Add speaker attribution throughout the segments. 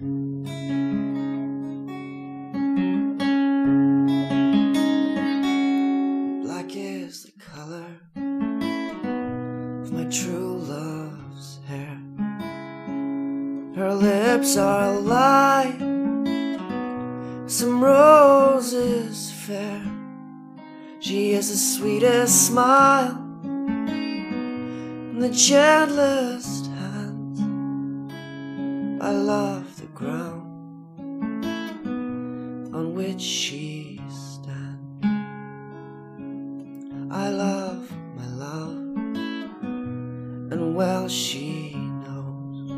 Speaker 1: Black is the color of my true love's hair. Her lips are like some roses fair. She has the sweetest smile and the gentlest hands. I love ground on which she stands. I love my love, and well she knows.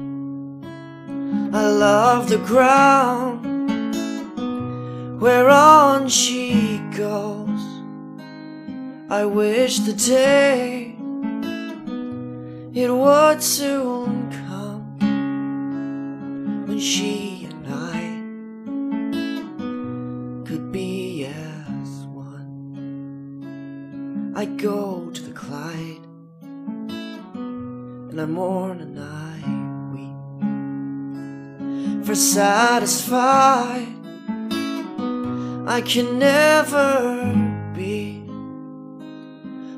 Speaker 1: I love the ground whereon she goes. I wish the day it would soon come she and I could be as one. I go to the Clyde and I mourn and I weep. For satisfied I can never be.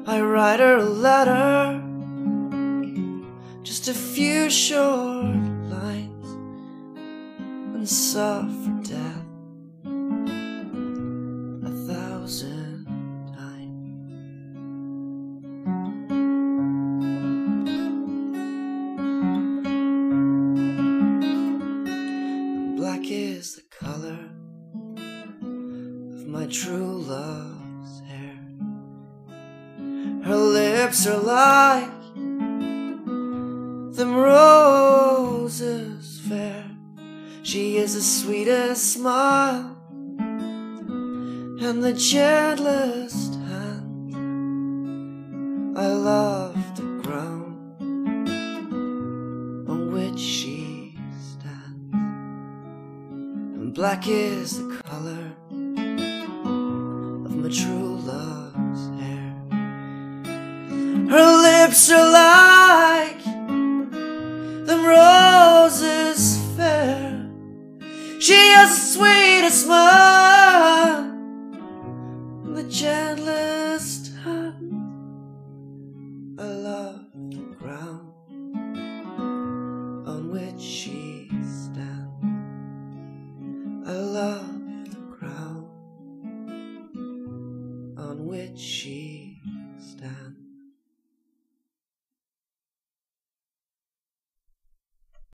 Speaker 1: I write her a letter, just a few short and suffer death a thousand times. Black is the color of my true love's hair. Her lips are like them roses. She is the sweetest smile and the gentlest hand. I love the ground on which she stands, and black is the color of my true love's hair. Her lips are like Has the sweetest smile, the gentlest hand.